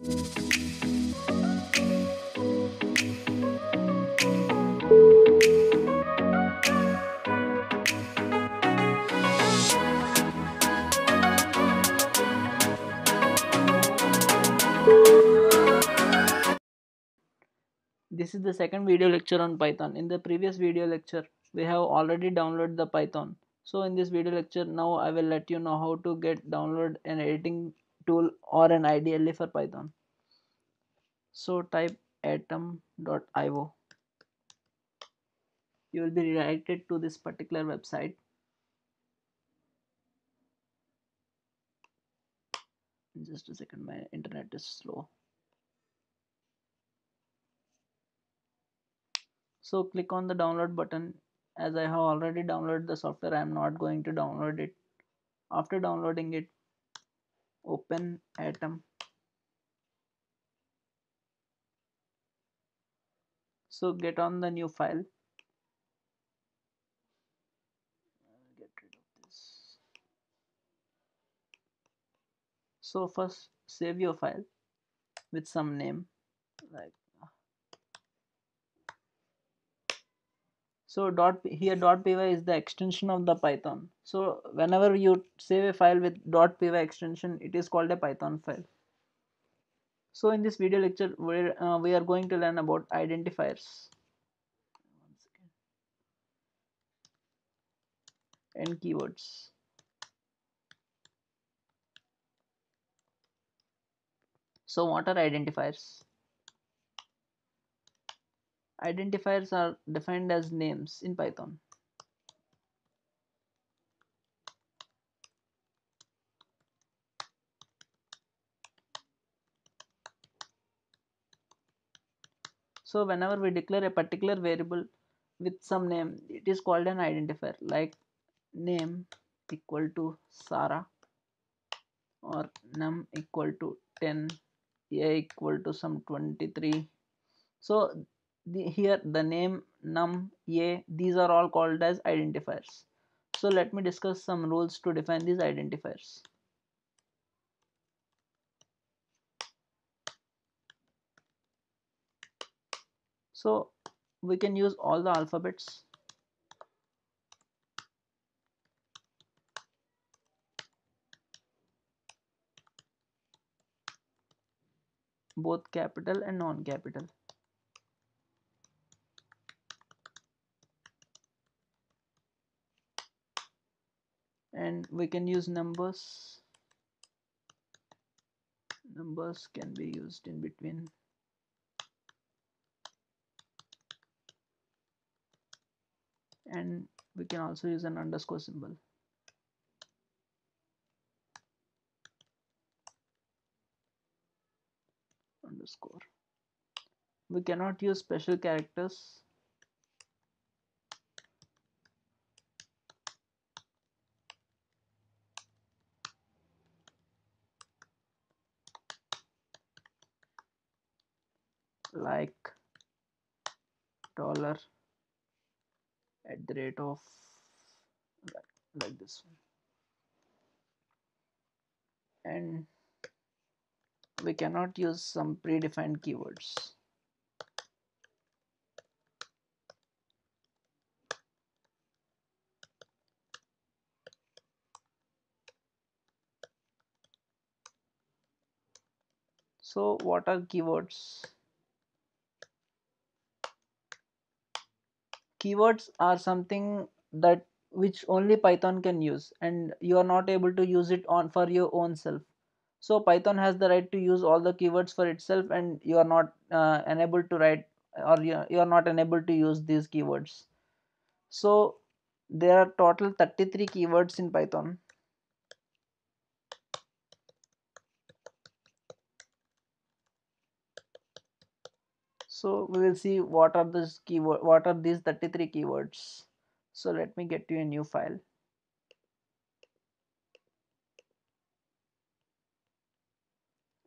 This is the second video lecture on Python. In the previous video lecture, we have already downloaded the Python. So in this video lecture, now I will let you know how to get download and editing tool or an IDLE for Python. So type atom.io. You will be redirected to this particular website. Just a second, my internet is slow. so click on the download button as I have already downloaded the software I am not going to download it after downloading it open atom. So get on the new file. Get rid of this. So first save your file with some name like so dot here dot py is the extension of the python. So whenever you save a file with dot py extension it is called a python file. So in this video lecture uh, we are going to learn about identifiers. And keywords. So what are identifiers Identifiers are defined as names in Python. So whenever we declare a particular variable with some name, it is called an identifier like name equal to Sarah or num equal to 10, a equal to some 23. So the, here the name num a these are all called as identifiers. So let me discuss some rules to define these identifiers. So we can use all the alphabets. Both capital and non-capital we can use numbers. Numbers can be used in between. And we can also use an underscore symbol. Underscore. We cannot use special characters like dollar at the rate of like, like this one. And we cannot use some predefined keywords. So what are keywords keywords are something that which only python can use and you are not able to use it on for your own self. So python has the right to use all the keywords for itself and you are not uh, enabled to write or you, you are not enabled to use these keywords. So there are total 33 keywords in python so we will see what are these keyword what are these 33 keywords. So let me get you a new file.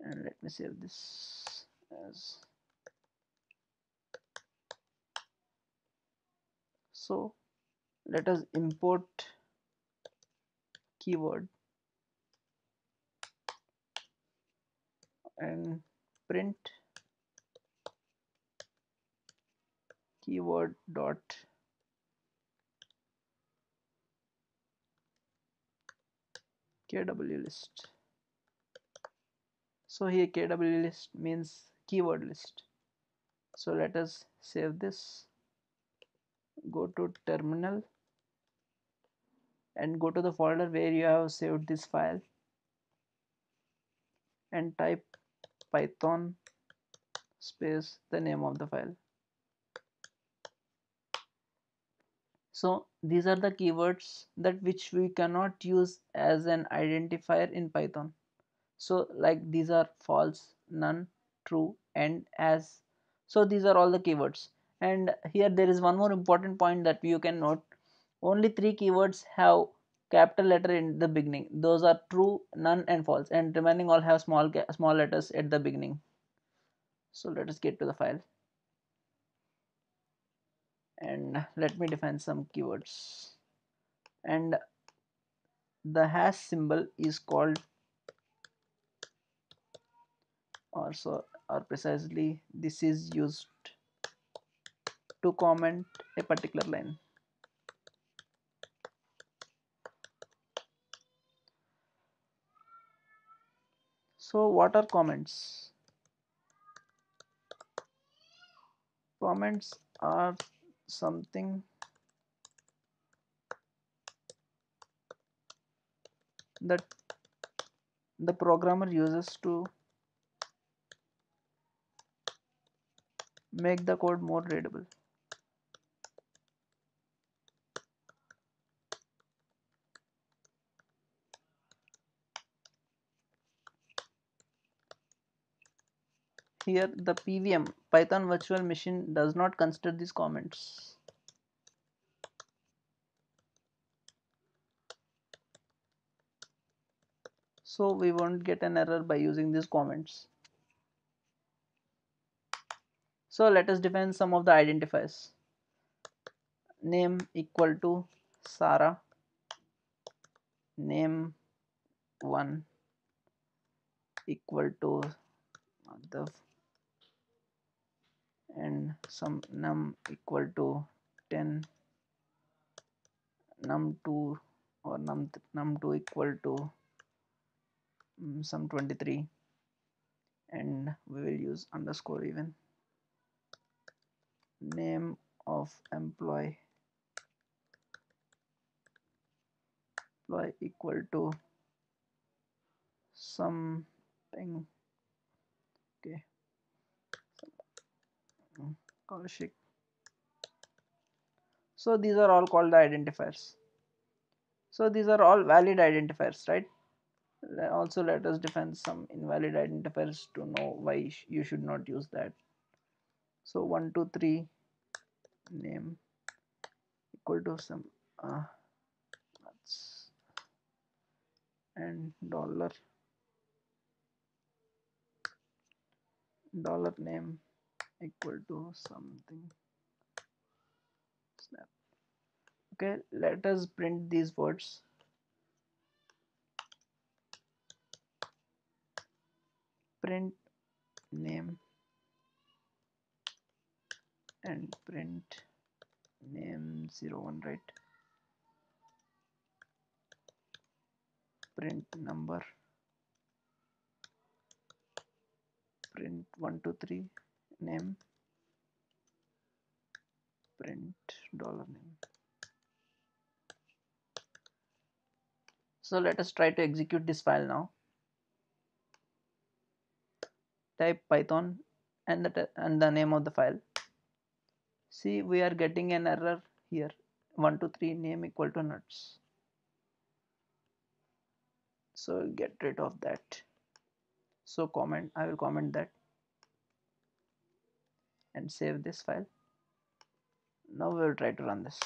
And let me save this as. So let us import keyword and print keyword dot. Kw list. So here kw list means keyword list. So let us save this. Go to terminal and go to the folder where you have saved this file and type python space the name of the file so these are the keywords that which we cannot use as an identifier in python. So like these are false none true and as. So these are all the keywords. And here there is one more important point that you can note. Only three keywords have capital letter in the beginning. Those are true none and false. And remaining all have small small letters at the beginning. So let us get to the file and let me define some keywords. And the hash symbol is called also or precisely this is used to comment a particular line. So what are comments? Comments are something. That the programmer uses to make the code more readable here the PVM Python virtual machine does not consider these comments. So we won't get an error by using these comments. So let us define some of the identifiers. Name equal to Sarah. Name 1 equal to the and some num equal to 10 num2 or num num2 equal to um, some 23 and we will use underscore even. Name of employee. Employee equal to something okay Kaushik. So these are all called the identifiers. So these are all valid identifiers, right? Also let us define some invalid identifiers to know why you should not use that. So 1, 2, 3 name equal to some uh, and dollar dollar name equal to something. Snap. Okay let us print these words. Print name and print name 01 right? Print number. Print 123 name. Print dollar name. So let us try to execute this file now. Type python and the and the name of the file. See we are getting an error here. 123 name equal to nuts. So get rid of that. So comment i will comment that and save this file. Now we will try to run this.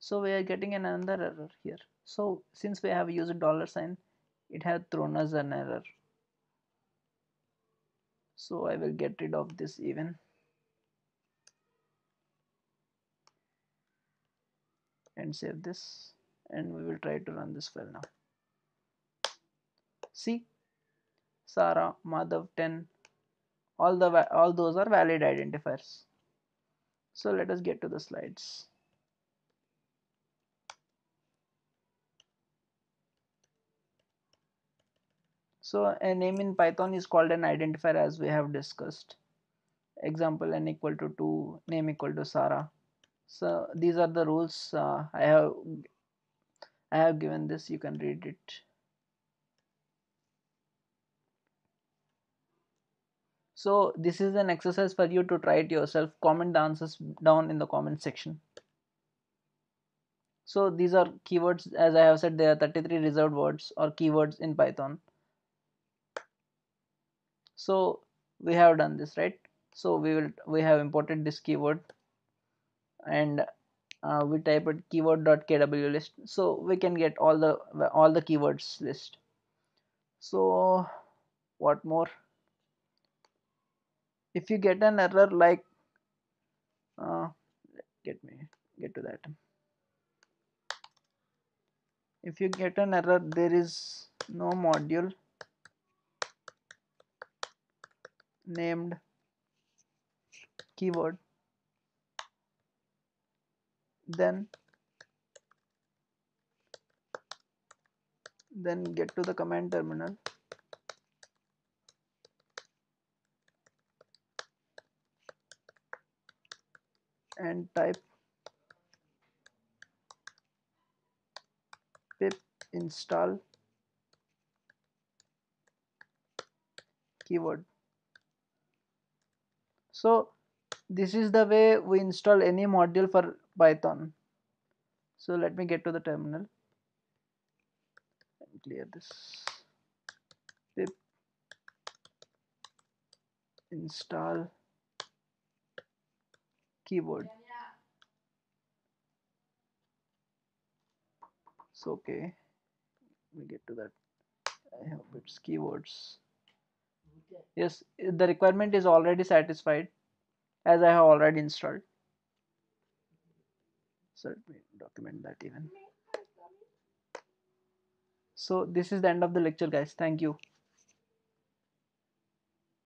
So we are getting another error here. So since we have used dollar sign it has thrown us an error. So I will get rid of this even. And save this. And we will try to run this file now. See? Sarah Madhav 10 all the all those are valid identifiers. So let us get to the slides. So a name in python is called an identifier as we have discussed. Example n equal to 2 name equal to sarah. So these are the rules uh, i have i have given this. You can read it So this is an exercise for you to try it yourself. Comment the answers down in the comment section. So these are keywords as I have said there are 33 reserved words or keywords in Python. So we have done this right. So we will we have imported this keyword and uh, we type it keyword.kw list so we can get all the all the keywords list. So what more? If you get an error like uh, get me get to that. If you get an error there is no module named keyword. Then then get to the command terminal and type pip install keyword. So this is the way we install any module for python. So let me get to the terminal and clear this. Pip. Install keyword so okay. We get to that. I hope it's keywords. Yes the requirement is already satisfied as I have already installed. So let me document that even. So this is the end of the lecture guys. Thank you